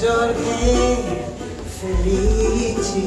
giorni felici.